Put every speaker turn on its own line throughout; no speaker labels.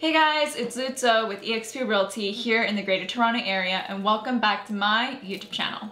Hey guys, it's Lu Zhou with eXp Realty here in the Greater Toronto Area and welcome back to my YouTube channel.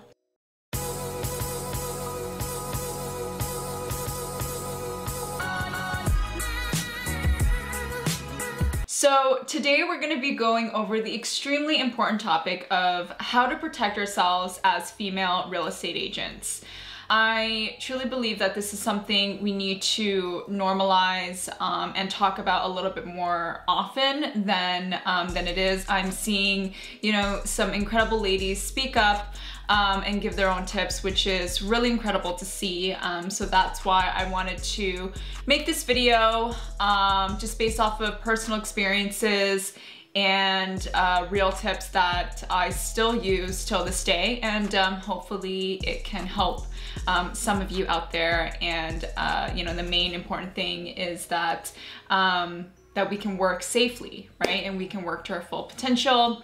So today we're going to be going over the extremely important topic of how to protect ourselves as female real estate agents. I truly believe that this is something we need to normalize um, and talk about a little bit more often than, um, than it is. I'm seeing, you know, some incredible ladies speak up um, and give their own tips, which is really incredible to see. Um, so that's why I wanted to make this video um, just based off of personal experiences and uh, real tips that I still use till this day and um, hopefully it can help um, some of you out there. And uh, you know the main important thing is that um, that we can work safely right? And we can work to our full potential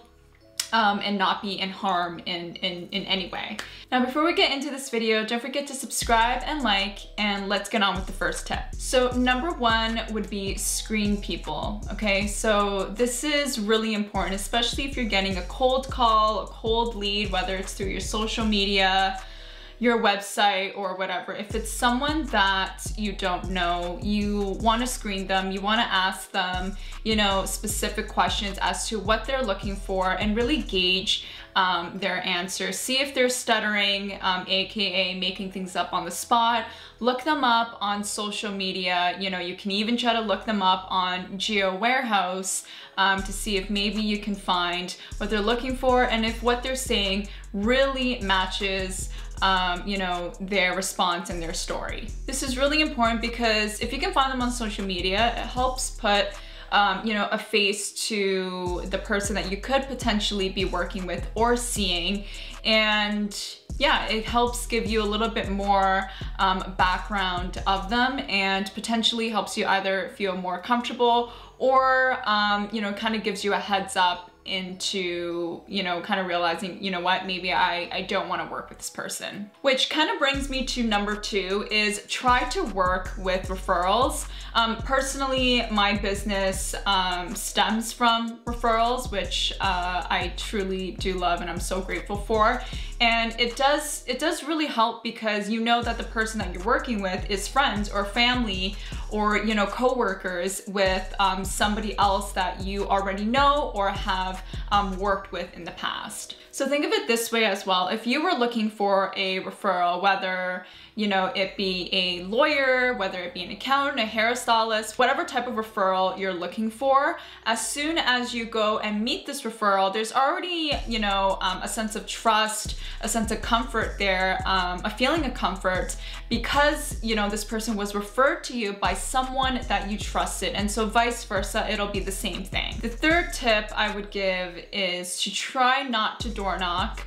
um, and not be in harm in, in, in any way. Now, before we get into this video, don't forget to subscribe and like, and let's get on with the first tip. So number one would be screen people, okay? So this is really important, especially if you're getting a cold call, a cold lead, whether it's through your social media, your website or whatever. If it's someone that you don't know, you want to screen them, you want to ask them, you know, specific questions as to what they're looking for and really gauge um, their answers. See if they're stuttering, um, AKA making things up on the spot. Look them up on social media. You know, you can even try to look them up on GeoWarehouse um, to see if maybe you can find what they're looking for and if what they're saying really matches um, you know, their response and their story. This is really important because if you can find them on social media, it helps put um, you know, a face to the person that you could potentially be working with or seeing. And yeah, it helps give you a little bit more um, background of them and potentially helps you either feel more comfortable or, um, you know, kind of gives you a heads up into, you know, kind of realizing, you know what, maybe I, I don't want to work with this person. Which kind of brings me to number two is try to work with referrals. Um, personally, my business um, stems from referrals, which uh, I truly do love and I'm so grateful for. And it does, it does really help because you know that the person that you're working with is friends or family or, you know, coworkers with um, somebody else that you already know or have um, worked with in the past. So think of it this way as well. If you were looking for a referral, whether you know, it be a lawyer, whether it be an accountant, a hairstylist, whatever type of referral you're looking for, as soon as you go and meet this referral, there's already, you know, um, a sense of trust, a sense of comfort there, um, a feeling of comfort because, you know, this person was referred to you by someone that you trusted. And so vice versa, it'll be the same thing. The third tip I would give is to try not to door knock.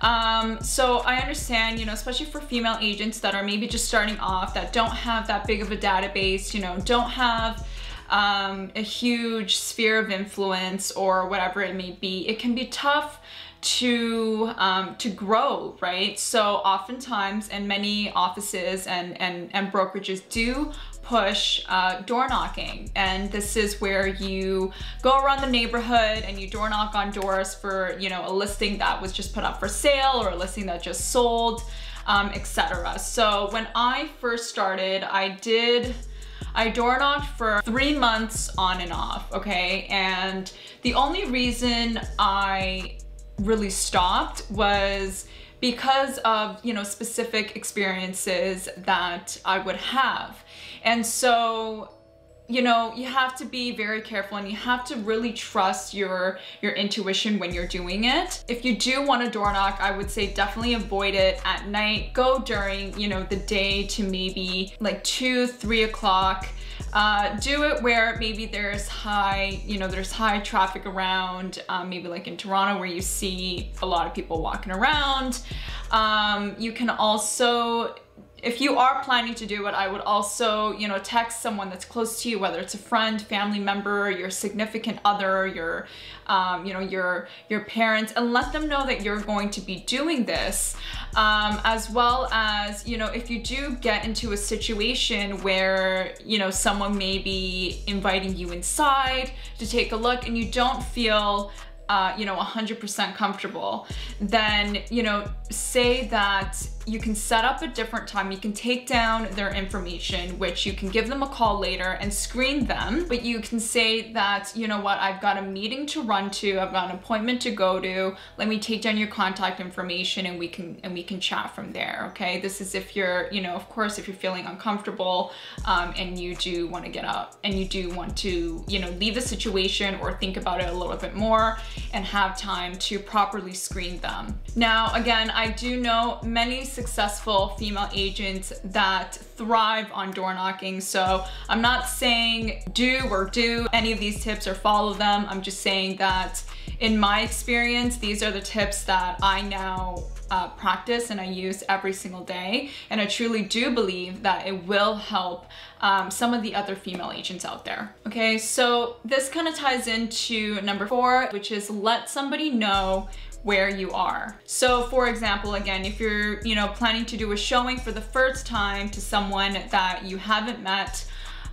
Um, so I understand, you know, especially for female agents that are maybe just starting off, that don't have that big of a database, you know, don't have um, a huge sphere of influence or whatever it may be, it can be tough to um, to grow, right? So oftentimes, and many offices and and and brokerages do push uh, door knocking. And this is where you go around the neighborhood and you door knock on doors for, you know, a listing that was just put up for sale or a listing that just sold, um, etc. So when I first started, I did I door knocked for three months on and off, okay? And the only reason I really stopped was because of, you know, specific experiences that I would have. And so you know you have to be very careful and you have to really trust your your intuition when you're doing it. If you do want a door knock i would say definitely avoid it at night. Go during you know the day to maybe like two three o'clock. Uh, do it where maybe there's high, you know, there's high traffic around, um, maybe like in Toronto where you see a lot of people walking around. Um, you can also if you are planning to do it, I would also, you know, text someone that's close to you, whether it's a friend, family member, your significant other, your, um, you know, your your parents, and let them know that you're going to be doing this. Um, as well as, you know, if you do get into a situation where, you know, someone may be inviting you inside to take a look and you don't feel uh, you know, 100% comfortable, then, you know, say that you can set up a different time. You can take down their information, which you can give them a call later and screen them. But you can say that, you know what, I've got a meeting to run to, I've got an appointment to go to. Let me take down your contact information and we can and we can chat from there. Okay. This is if you're, you know, of course, if you're feeling uncomfortable um, and you do want to get up and you do want to, you know, leave the situation or think about it a little bit more and have time to properly screen them. Now, again, I do know many successful female agents that thrive on door knocking. So I'm not saying do or do any of these tips or follow them. I'm just saying that in my experience, these are the tips that I now uh, practice and I use every single day. And I truly do believe that it will help um, some of the other female agents out there. Okay, so this kind of ties into number four, which is let somebody know where you are. So for example, again, if you're, you know, planning to do a showing for the first time to someone that you haven't met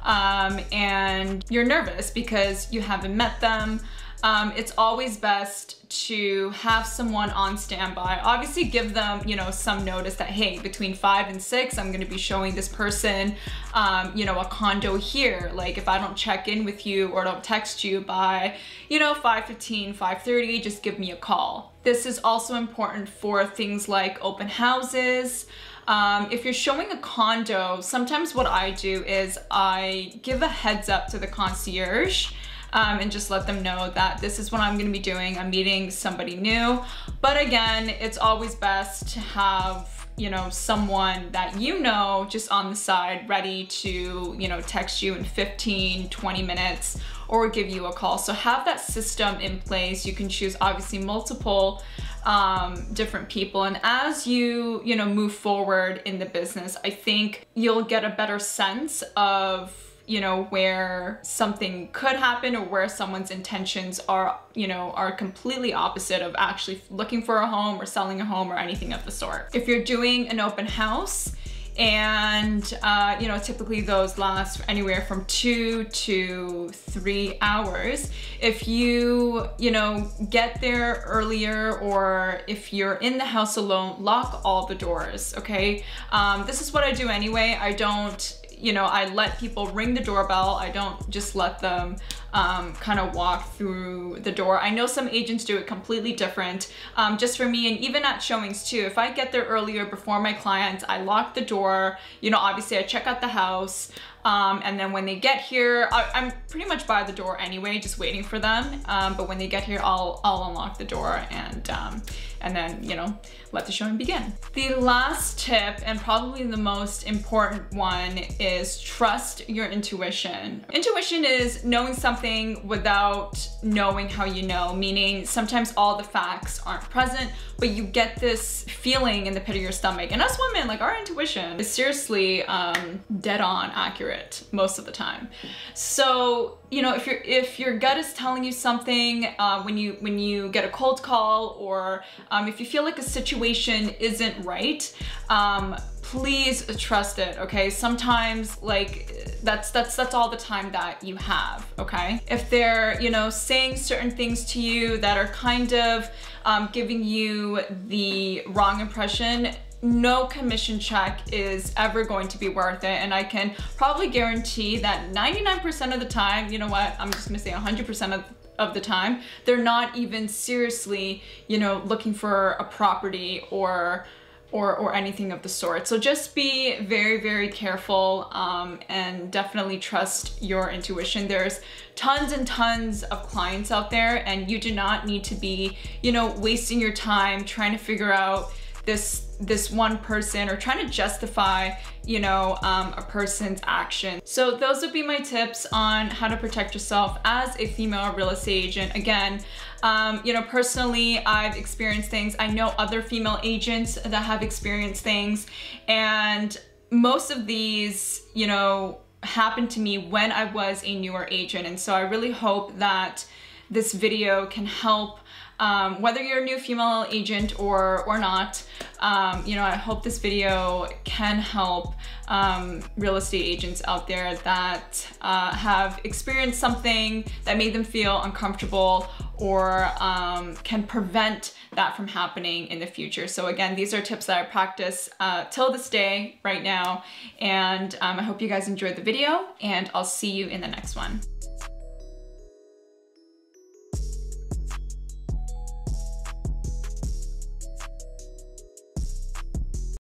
um, and you're nervous because you haven't met them, um, it's always best to have someone on standby. Obviously give them, you know, some notice that, hey, between five and six, I'm gonna be showing this person, um, you know, a condo here. Like if I don't check in with you or don't text you by, you know, 5.15, 5.30, just give me a call. This is also important for things like open houses, um, if you're showing a condo, sometimes what I do is I give a heads up to the concierge um, and just let them know that this is what I'm gonna be doing. I'm meeting somebody new. But again, it's always best to have you know, someone that you know just on the side ready to, you know, text you in 15, 20 minutes or give you a call. So have that system in place. You can choose obviously multiple um, different people. And as you, you know, move forward in the business, I think you'll get a better sense of you know, where something could happen or where someone's intentions are, you know, are completely opposite of actually looking for a home or selling a home or anything of the sort. If you're doing an open house, and uh, you know typically those last anywhere from two to three hours if you you know get there earlier or if you're in the house alone lock all the doors okay um, this is what I do anyway I don't you know, I let people ring the doorbell. I don't just let them um, kind of walk through the door. I know some agents do it completely different. Um, just for me, and even at showings too, if I get there earlier before my clients, I lock the door. You know, obviously I check out the house. Um, and then when they get here, I, am pretty much by the door anyway, just waiting for them. Um, but when they get here, I'll, I'll unlock the door and, um, and then, you know, let the showing begin. The last tip, and probably the most important one, is trust your intuition. Intuition is knowing something without knowing how you know, meaning sometimes all the facts aren't present, but you get this feeling in the pit of your stomach. And us women, like our intuition is seriously um, dead on accurate most of the time. So, you know, if your if your gut is telling you something uh, when you when you get a cold call or um, if you feel like a situation isn't right, um, please trust it, okay? Sometimes like that's that's that's all the time that you have, okay? If they're, you know, saying certain things to you that are kind of um, giving you the wrong impression, no commission check is ever going to be worth it. And I can probably guarantee that 99% of the time, you know what, I'm just gonna say 100% of of the time, they're not even seriously, you know, looking for a property or or, or anything of the sort. So just be very, very careful um, and definitely trust your intuition. There's tons and tons of clients out there and you do not need to be, you know, wasting your time trying to figure out this this one person or trying to justify you know um, a person's action so those would be my tips on how to protect yourself as a female real estate agent. Again um, you know personally I've experienced things. I know other female agents that have experienced things. And most of these, you know, happened to me when I was a newer agent. And so I really hope that this video can help um, whether you're a new female agent or, or not, um, you know, I hope this video can help um, real estate agents out there that uh, have experienced something that made them feel uncomfortable or um, can prevent that from happening in the future. So again, these are tips that I practice uh, till this day right now. And um, I hope you guys enjoyed the video and I'll see you in the next one.